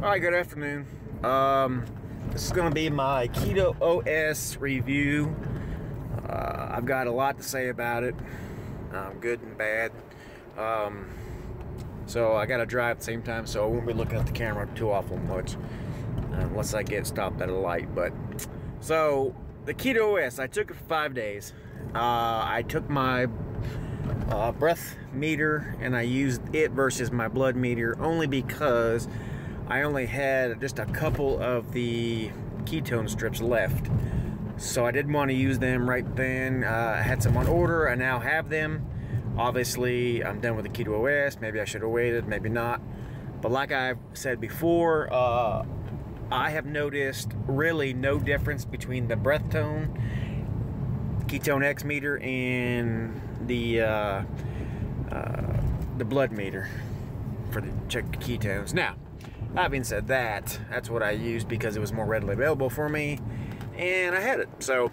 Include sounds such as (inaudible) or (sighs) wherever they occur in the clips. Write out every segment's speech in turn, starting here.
All right, good afternoon. Um, this is going to be my Keto OS review. Uh, I've got a lot to say about it, um, good and bad. Um, so I got to drive at the same time, so I won't be looking at the camera too awful much unless I get stopped at a light. But so the Keto OS, I took it for five days. Uh, I took my uh, breath meter and I used it versus my blood meter only because I only had just a couple of the ketone strips left. So I didn't want to use them right then. Uh, I had some on order. I now have them. Obviously, I'm done with the Keto OS. Maybe I should have waited, maybe not. But like I've said before, uh, I have noticed really no difference between the breath tone, Ketonix meter, and the uh, uh, the blood meter for the check ketones. Now, Having said that, that's what I used because it was more readily available for me, and I had it. So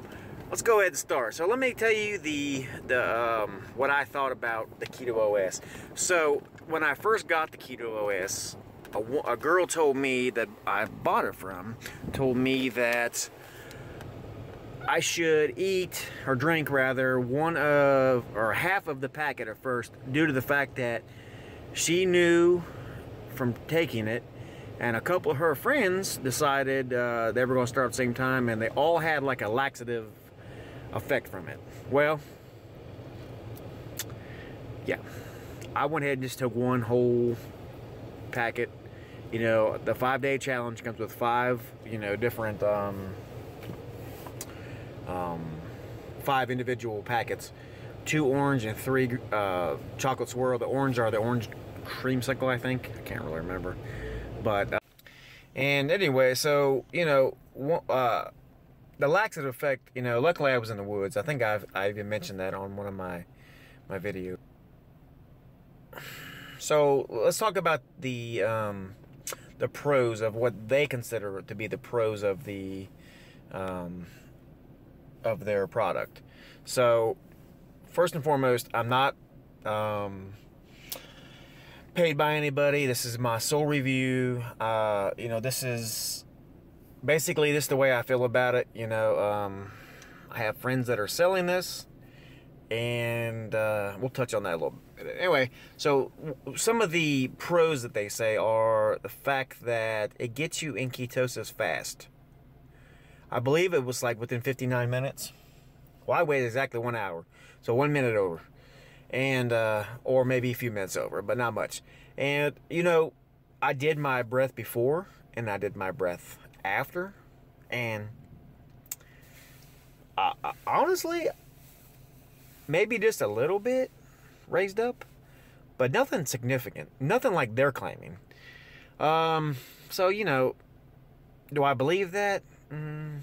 let's go ahead and start. So let me tell you the the um, what I thought about the Keto OS. So when I first got the Keto OS, a, a girl told me that I bought it from, told me that I should eat or drink rather one of or half of the packet at first due to the fact that she knew from taking it and a couple of her friends decided uh, they were going to start at the same time and they all had like a laxative effect from it. Well yeah. I went ahead and just took one whole packet. You know the five day challenge comes with five you know different um, um, five individual packets. Two orange and three uh, chocolate swirl. The orange are the orange creamsicle i think. I can't really remember but uh, and anyway, so you know, uh, the laxative effect. You know, luckily I was in the woods. I think I've I even mentioned that on one of my my videos. So let's talk about the um, the pros of what they consider to be the pros of the um, of their product. So first and foremost, I'm not um, paid by anybody. This is my sole review. Uh, you know, this is basically this is the way I feel about it. You know, um, I have friends that are selling this, and uh, we'll touch on that a little bit. Anyway, so some of the pros that they say are the fact that it gets you in ketosis fast. I believe it was like within 59 minutes. Well, I waited exactly one hour, so one minute over and uh, or maybe a few minutes over, but not much. And you know, I did my breath before, and I did my breath after, and I, I, honestly, maybe just a little bit raised up, but nothing significant, nothing like they're claiming. Um, so you know, do I believe that? Mm,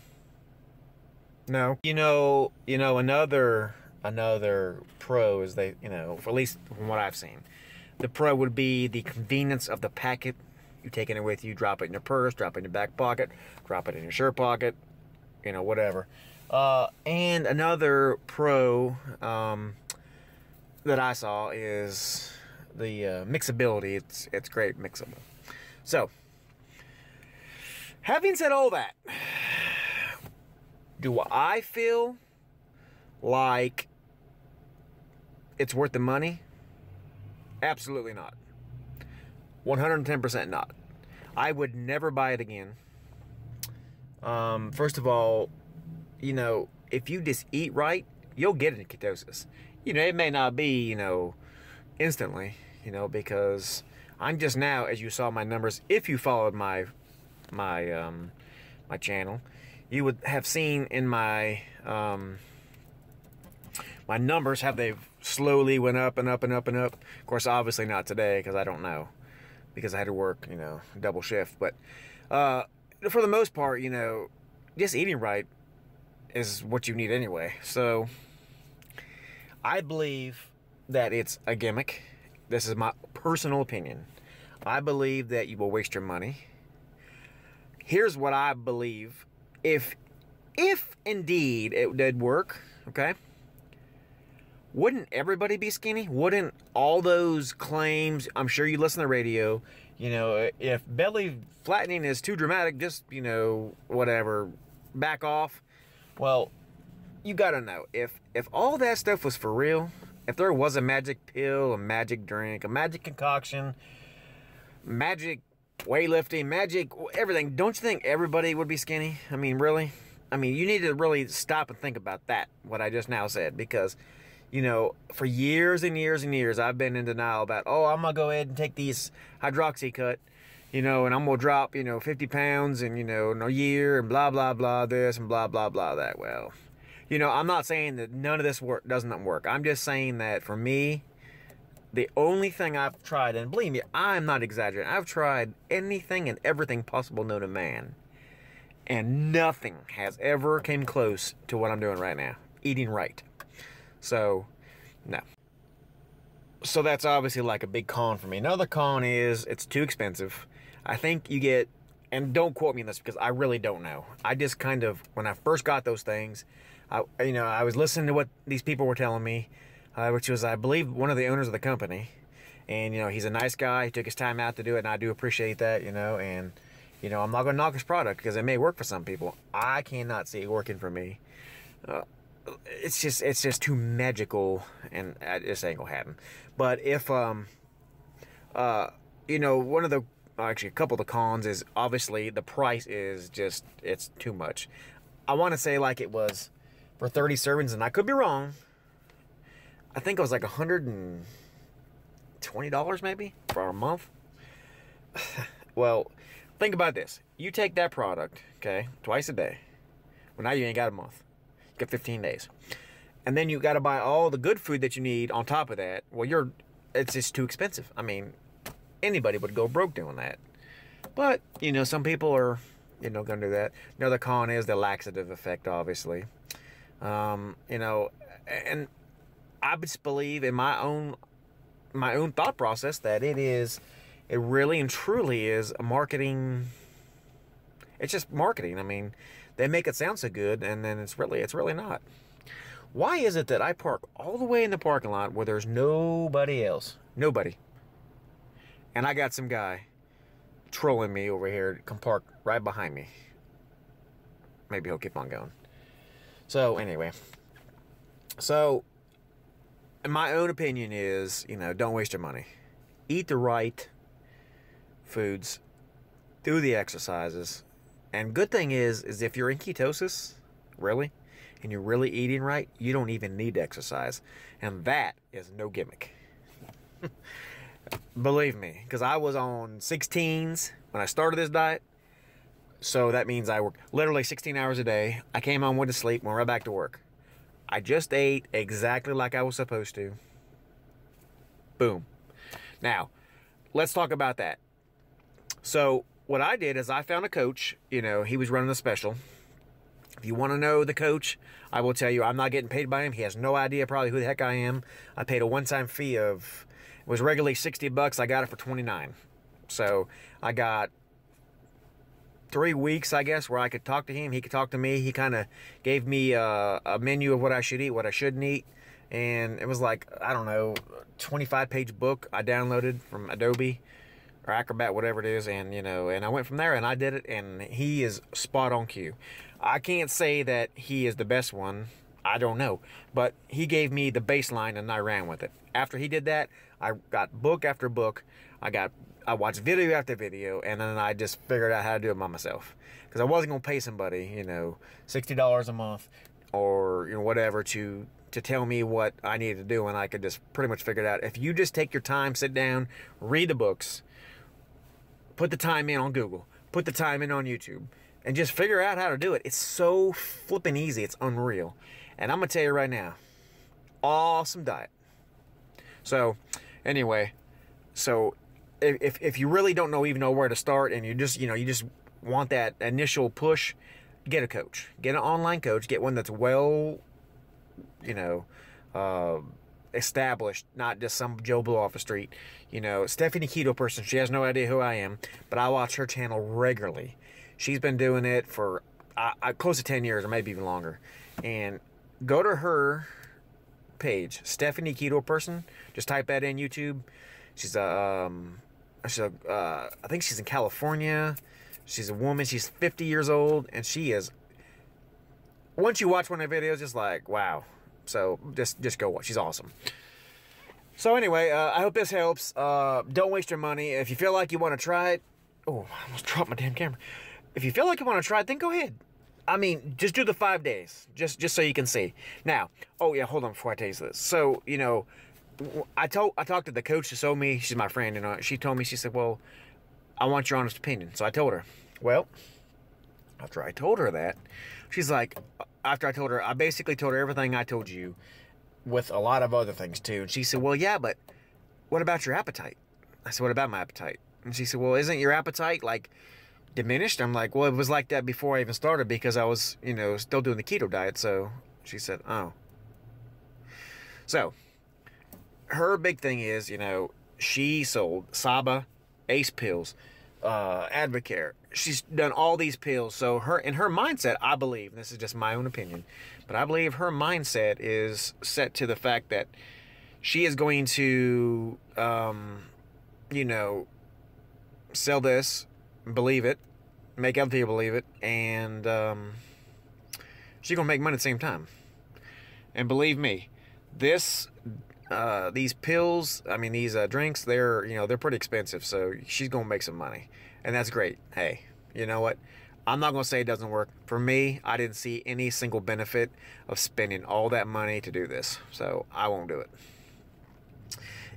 no. You know, you know another another pro is they, you know, for at least from what I've seen. The pro would be the convenience of the packet. You're taking it with you, drop it in your purse, drop it in your back pocket, drop it in your shirt pocket, you know, whatever. Uh, and another pro um, that I saw is the uh, mixability. It's it's great mixable. So, having said all that, do I feel like it's worth the money? Absolutely not. 110% not. I would never buy it again. Um, first of all, you know, if you just eat right, you'll get into ketosis. You know, it may not be, you know, instantly, you know, because I'm just now, as you saw my numbers, if you followed my my um, my channel, you would have seen in my um, my numbers have they slowly went up and up and up and up. Of course, obviously not today because I don't know because I had to work, you know, double shift. But uh, for the most part, you know, just eating right is what you need anyway. So I believe that it's a gimmick. This is my personal opinion. I believe that you will waste your money. Here's what I believe. If if indeed it did work, okay? Wouldn't everybody be skinny? Wouldn't all those claims, I'm sure you listen to the radio, You know, if belly flattening is too dramatic, just, you know, whatever, back off. Well, you got to know if if all that stuff was for real, if there was a magic pill, a magic drink, a magic concoction, magic weightlifting, magic everything, don't you think everybody would be skinny? I mean, really? I mean, you need to really stop and think about that, what I just now said, because, you know, for years and years and years, I've been in denial about, oh, I'm going to go ahead and take these Hydroxycut, you know, and I'm going to drop, you know, 50 pounds in, you know, in a year and blah, blah, blah, this and blah, blah, blah, that. Well, you know, I'm not saying that none of this work doesn't work. I'm just saying that for me, the only thing I've tried, and believe me, I'm not exaggerating, I've tried anything and everything possible known to man and nothing has ever came close to what I'm doing right now. Eating right. So, no. So that's obviously like a big con for me. Another con is it's too expensive. I think you get, and don't quote me on this because I really don't know. I just kind of, when I first got those things, I, you know, I was listening to what these people were telling me, uh, which was, I believe, one of the owners of the company. And, you know, he's a nice guy. He took his time out to do it, and I do appreciate that, you know, and you know, I'm not going to knock his product because it may work for some people. I cannot see it working for me. Uh, it's just it's just too magical, and it just ain't gonna happen. But if um uh you know one of the actually a couple of the cons is obviously the price is just it's too much. I want to say like it was for 30 servings, and I could be wrong. I think it was like a hundred and twenty dollars maybe for a month. (sighs) well, think about this. You take that product, okay, twice a day. Well, now you ain't got a month. Got 15 days. And then you got to buy all the good food that you need on top of that. Well, you're, it's just too expensive. I mean, anybody would go broke doing that. But, you know, some people are, you know, going to do that. Another con is the laxative effect, obviously. Um, you know, and I just believe in my own, my own thought process that it is it really and truly is a marketing. It's just marketing. I mean, they make it sound so good, and then it's really it's really not. Why is it that I park all the way in the parking lot where there's nobody else? Nobody. And I got some guy trolling me over here come park right behind me. Maybe he'll keep on going. So, anyway. So, my own opinion is, you know, don't waste your money. Eat the right foods, do the exercises. And good thing is, is if you're in ketosis, really, and you're really eating right, you don't even need to exercise. And that is no gimmick. (laughs) Believe me, because I was on 16s when I started this diet. So that means I worked literally 16 hours a day. I came home, went to sleep, went right back to work. I just ate exactly like I was supposed to. Boom. Now, let's talk about that. So what I did is I found a coach. You know, he was running a special. If you want to know the coach, I will tell you I'm not getting paid by him. He has no idea probably who the heck I am. I paid a one-time fee of it was regularly 60 bucks. I got it for 29. So I got three weeks, I guess, where I could talk to him. He could talk to me. He kind of gave me a, a, menu of what I should eat, what I shouldn't eat. And it was like, I don't know, 25 page book I downloaded from Adobe or Acrobat, whatever it is, and you know, and I went from there and I did it, and he is spot on cue. I can't say that he is the best one. I don't know, but he gave me the baseline and I ran with it. After he did that, I got book after book. I got I watched video after video, and then I just figured out how to do it by myself because I wasn't gonna pay somebody, you know, sixty dollars a month or you know whatever to to tell me what I needed to do, and I could just pretty much figure it out. If you just take your time, sit down, read the books, put the time in on Google, put the time in on YouTube, and just figure out how to do it. It's so flipping easy. It's unreal. And I'm going to tell you right now, awesome diet. So, anyway, so if, if you really don't know even know where to start and you just, you know, you just want that initial push, get a coach. Get an online coach. Get one that's well, you know, uh, established, not just some Joe Blow off the street. You know, Stephanie Keto person, she has no idea who I am, but I watch her channel regularly. She's been doing it for uh, close to 10 years or maybe even longer. And go to her page, Stephanie Keto person. Just type that in YouTube. She's a um, She's a, uh, I think she's in California. She's a woman. She's 50 years old, and she is. Once you watch one of her videos, just like wow. So just just go watch. She's awesome. So anyway, uh, I hope this helps. Uh, don't waste your money. If you feel like you want to try it, oh, I almost dropped my damn camera. If you feel like you want to try it, then go ahead. I mean, just do the five days, just just so you can see. Now, oh yeah, hold on before I tell you this. So you know, I told I talked to the coach to show me. She's my friend, and you know, she told me she said, "Well, I want your honest opinion." So I told her. Well, after I told her that, she's like, after I told her, I basically told her everything I told you, with a lot of other things too. And she said, "Well, yeah, but what about your appetite?" I said, "What about my appetite?" And she said, "Well, isn't your appetite like?" diminished. I'm like, well, it was like that before I even started because I was, you know, still doing the keto diet. So she said, oh. So her big thing is, you know, she sold Saba, Ace pills, uh, Advocare. She's done all these pills. So her in her mindset, I believe, this is just my own opinion, but I believe her mindset is set to the fact that she is going to, um, you know, sell this believe it, make other people believe it, and um, she's gonna make money at the same time. And believe me, this uh, these pills, I mean these uh, drinks, they're you know they're pretty expensive, so she's gonna make some money, and that's great. Hey, you know what? I'm not gonna say it doesn't work. For me, I didn't see any single benefit of spending all that money to do this, so I won't do it.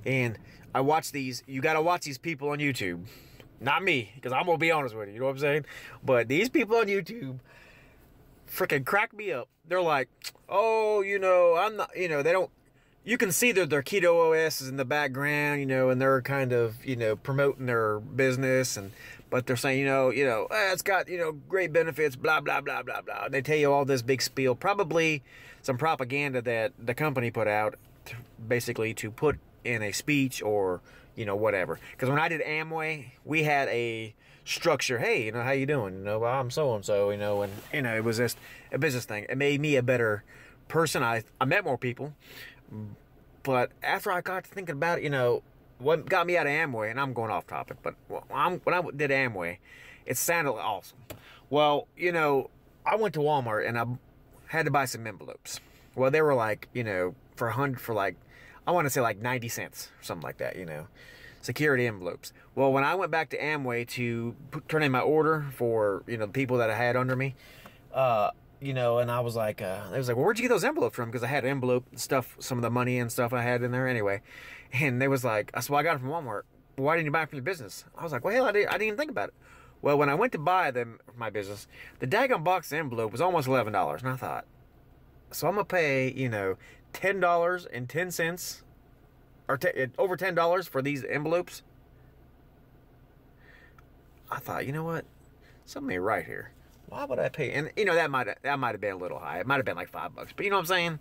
And I watch these. You gotta watch these people on YouTube not me, because I'm gonna be honest with you. You know what I'm saying? But these people on YouTube freaking crack me up. They're like, oh, you know, I'm not, you know, they don't. You can see that their keto OS is in the background, you know, and they're kind of, you know, promoting their business, and but they're saying, you know, you know, eh, it's got, you know, great benefits, blah blah blah blah blah. They tell you all this big spiel, probably some propaganda that the company put out, to, basically to put in a speech or you know, whatever. Because when I did Amway, we had a structure. Hey, you know, how you doing? You know, I'm so and so. You know, and you know, it was just a business thing. It made me a better person. I I met more people, but after I got to thinking about it, you know, what got me out of Amway, and I'm going off topic, but when, I did Amway, it sounded awesome. Well, you know, I went to Walmart and I had to buy some envelopes. Well, they were like, you know, for a hundred for like I want to say like 90 cents, or something like that, you know. Security envelopes. Well, when I went back to Amway to put, turn in my order for, you know, the people that I had under me, uh, you know, and I was like, uh, it was like, well, where'd you get those envelopes from? Because I had envelope stuff, some of the money and stuff I had in there anyway. And they was like, I said, well, I got it from Walmart. Why didn't you buy it from your business? I was like, well, hell, I didn't, I didn't even think about it. Well, when I went to buy them my business, the daggone box envelope was almost $11. And I thought, so I'm going to pay, you know, $10.10 or over $10 for these envelopes. I thought, you know what? Something ain't right here. Why would I pay? And you know that might that might have been a little high. It might have been like five bucks. But you know what I'm saying?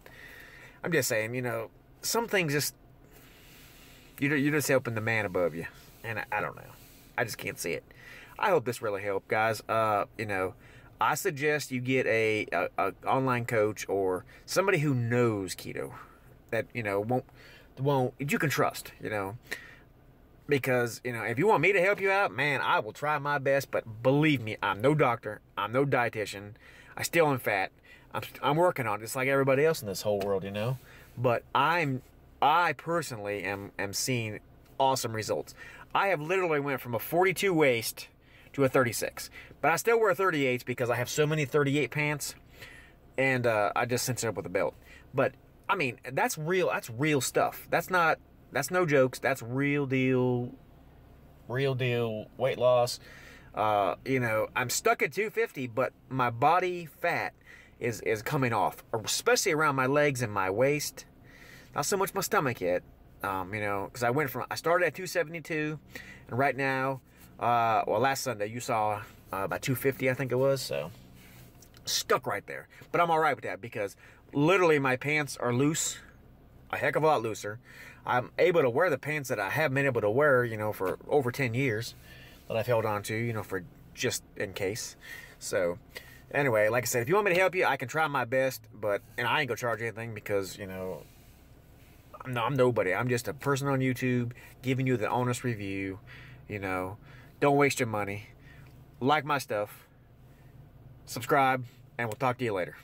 I'm just saying. You know, some things just you you just helping the man above you, and I, I don't know. I just can't see it. I hope this really helped, guys. Uh, you know, I suggest you get a, a, a online coach or somebody who knows keto that you know won't won't you can trust, you know. Because, you know, if you want me to help you out, man, I will try my best, but believe me, I'm no doctor, I'm no dietitian. I still am fat. I'm I'm working on it just like everybody else in this whole world, you know. But I'm I personally am am seeing awesome results. I have literally went from a 42 waist to a 36. But I still wear 38s because I have so many 38 pants and uh, I just cinch it up with a belt. But I mean, that's real. That's real stuff. That's not. That's no jokes. That's real deal. Real deal weight loss. Uh, you know, I'm stuck at 250, but my body fat is is coming off, especially around my legs and my waist. Not so much my stomach yet. Um, you know, because I went from I started at 272, and right now, uh, well, last Sunday you saw uh, about 250, I think it was. So stuck right there. But I'm all right with that because literally my pants are loose, a heck of a lot looser. I'm able to wear the pants that I have been able to wear, you know, for over 10 years that I've held on to, you know, for just in case. So, anyway, like I said, if you want me to help you, I can try my best, but, and I ain't gonna charge anything because, you know, I'm, no, I'm nobody. I'm just a person on YouTube giving you the honest review. You know, don't waste your money. Like my stuff. Subscribe, and we'll talk to you later.